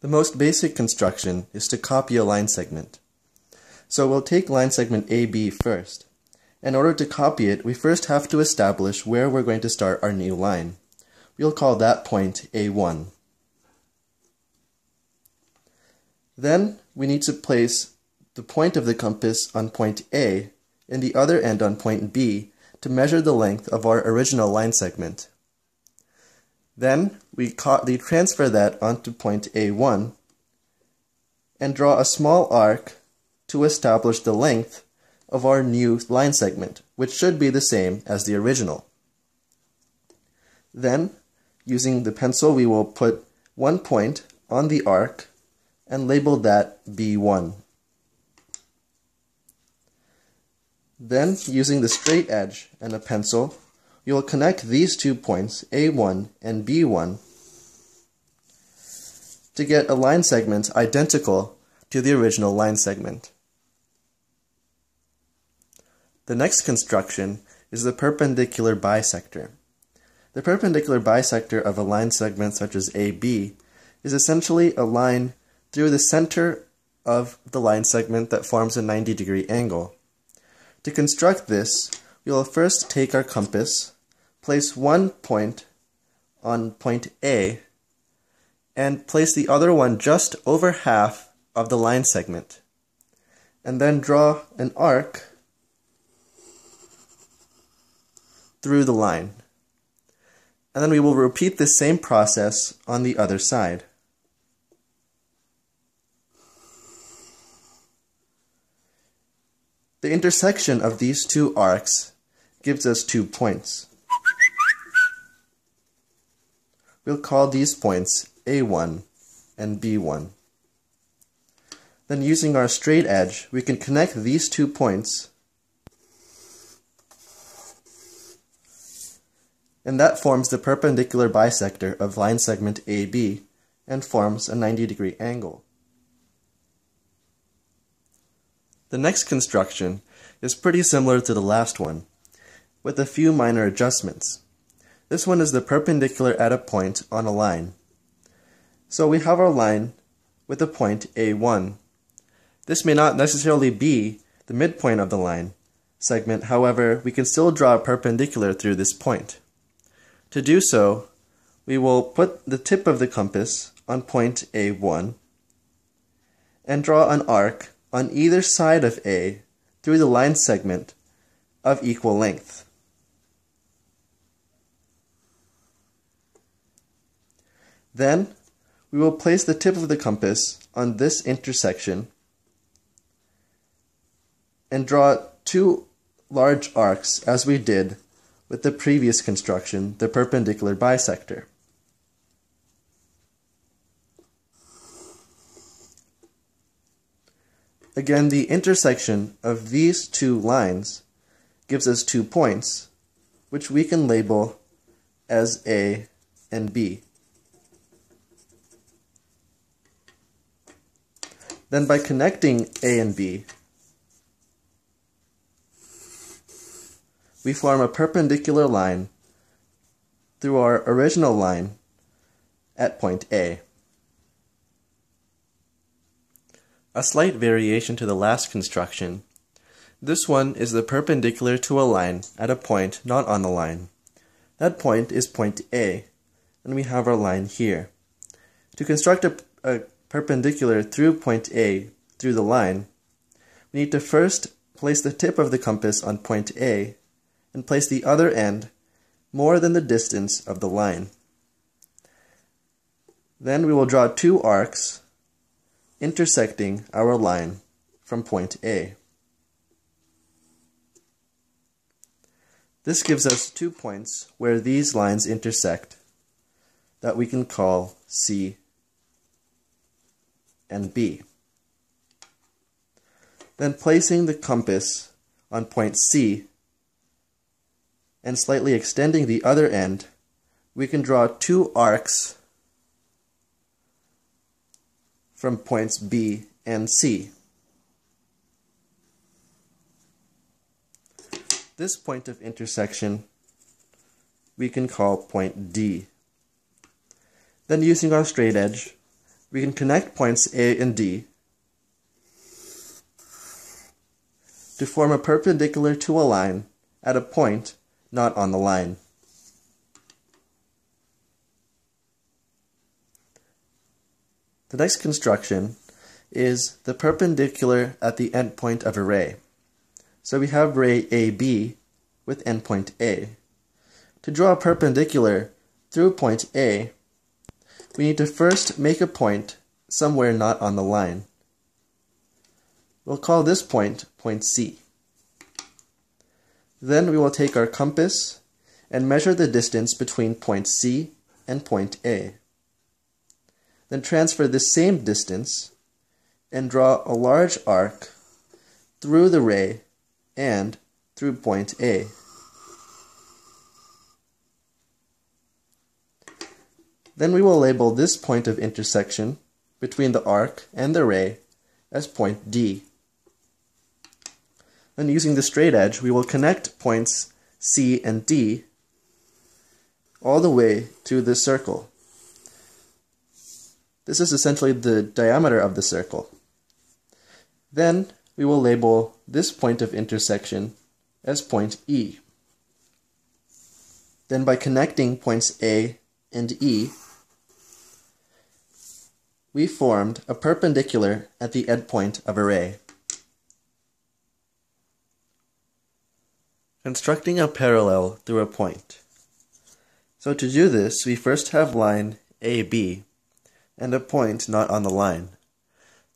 The most basic construction is to copy a line segment. So we'll take line segment AB first. In order to copy it, we first have to establish where we're going to start our new line. We'll call that point A1. Then we need to place the point of the compass on point A and the other end on point B to measure the length of our original line segment. Then we, transfer that onto point A1 and draw a small arc to establish the length of our new line segment, which should be the same as the original. Then, using the pencil, we will put one point on the arc and label that B1. Then, using the straight edge and a pencil, you will connect these two points, A1 and B1, to get a line segment identical to the original line segment. The next construction is the perpendicular bisector. The perpendicular bisector of a line segment such as AB is essentially a line through the center of the line segment that forms a 90 degree angle. To construct this, we will first take our compass place one point on point A and place the other one just over half of the line segment. And then draw an arc through the line. And then we will repeat the same process on the other side. The intersection of these two arcs gives us two points. We'll call these points A1 and B1. Then using our straight edge, we can connect these two points and that forms the perpendicular bisector of line segment AB and forms a 90 degree angle. The next construction is pretty similar to the last one, with a few minor adjustments. This one is the perpendicular at a point on a line. So we have our line with a point A1. This may not necessarily be the midpoint of the line segment, however, we can still draw a perpendicular through this point. To do so, we will put the tip of the compass on point A1 and draw an arc on either side of A through the line segment of equal length. Then, we will place the tip of the compass on this intersection and draw two large arcs as we did with the previous construction, the perpendicular bisector. Again, the intersection of these two lines gives us two points, which we can label as A and B. Then by connecting A and B, we form a perpendicular line through our original line at point A. A slight variation to the last construction. This one is the perpendicular to a line at a point not on the line. That point is point A, and we have our line here. To construct a, a perpendicular through point A through the line, we need to first place the tip of the compass on point A and place the other end more than the distance of the line. Then we will draw two arcs intersecting our line from point A. This gives us two points where these lines intersect that we can call C and B. Then placing the compass on point C and slightly extending the other end, we can draw two arcs from points B and C. This point of intersection we can call point D. Then using our straight edge, we can connect points A and D to form a perpendicular to a line at a point not on the line. The next construction is the perpendicular at the endpoint of a ray. So we have ray AB with endpoint A. To draw a perpendicular through point A, we need to first make a point somewhere not on the line. We'll call this point point C. Then we will take our compass and measure the distance between point C and point A. Then transfer the same distance and draw a large arc through the ray and through point A. Then we will label this point of intersection between the arc and the ray as point D. Then using the straight edge, we will connect points C and D all the way to the circle. This is essentially the diameter of the circle. Then we will label this point of intersection as point E. Then by connecting points A and E, we formed a perpendicular at the endpoint of a ray. Constructing a parallel through a point. So to do this, we first have line AB and a point not on the line.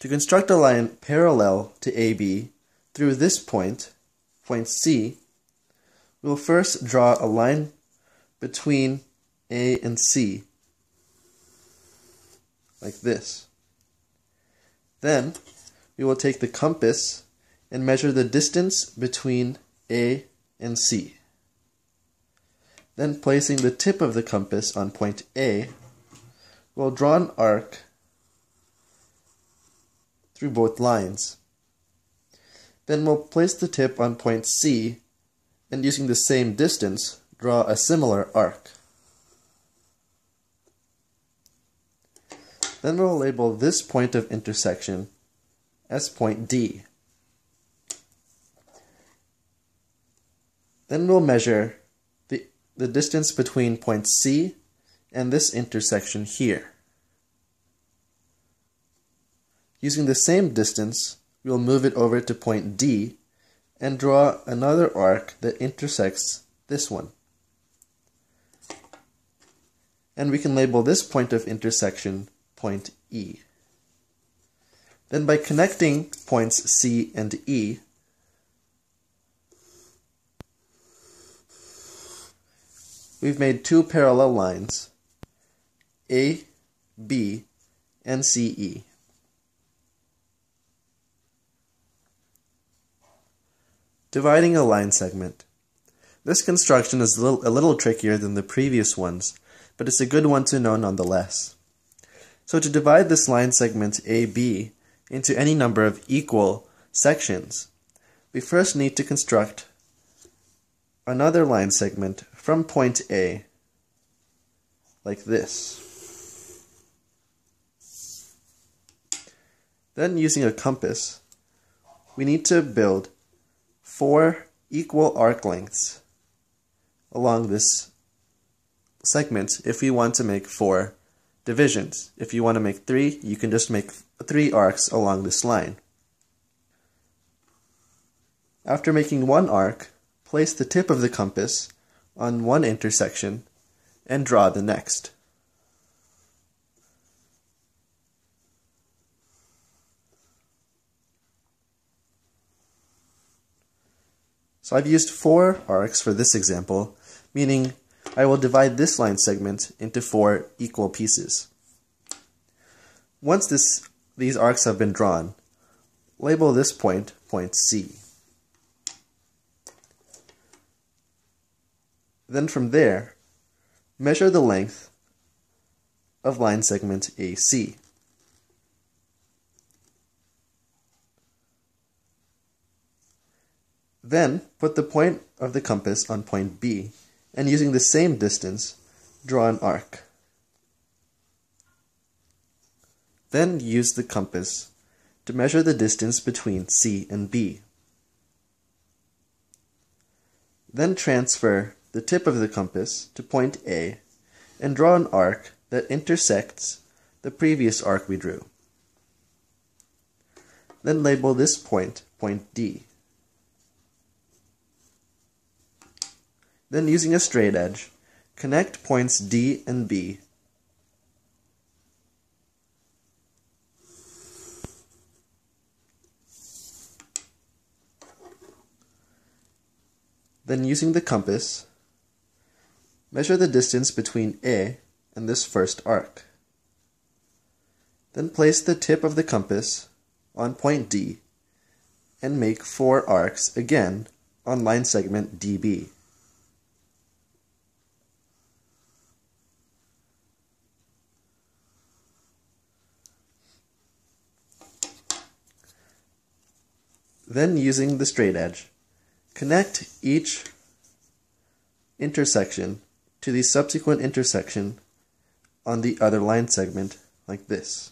To construct a line parallel to AB through this point, point C, we'll first draw a line between A and C, like this. Then, we will take the compass and measure the distance between A and C. Then, placing the tip of the compass on point A, we'll draw an arc through both lines. Then we'll place the tip on point C and using the same distance, draw a similar arc. Then we'll label this point of intersection as point D. Then we'll measure the, the distance between point C and this intersection here. Using the same distance, we will move it over to point D and draw another arc that intersects this one. And we can label this point of intersection point E. Then by connecting points C and E, we've made two parallel lines a, B, and CE. Dividing a line segment. This construction is a little, a little trickier than the previous ones, but it's a good one to know nonetheless. So to divide this line segment AB into any number of equal sections, we first need to construct another line segment from point A, like this. Then using a compass, we need to build four equal arc lengths along this segment if we want to make four divisions. If you want to make three, you can just make three arcs along this line. After making one arc, place the tip of the compass on one intersection and draw the next. So I've used four arcs for this example, meaning I will divide this line segment into four equal pieces. Once this, these arcs have been drawn, label this point point C. Then from there, measure the length of line segment AC. Then, put the point of the compass on point B, and using the same distance, draw an arc. Then use the compass to measure the distance between C and B. Then transfer the tip of the compass to point A and draw an arc that intersects the previous arc we drew. Then label this point point D. Then using a straight edge, connect points D and B Then using the compass, measure the distance between A and this first arc. Then place the tip of the compass on point D and make four arcs again on line segment DB. Then using the straight edge, Connect each intersection to the subsequent intersection on the other line segment like this.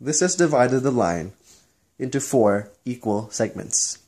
This has divided the line into four equal segments.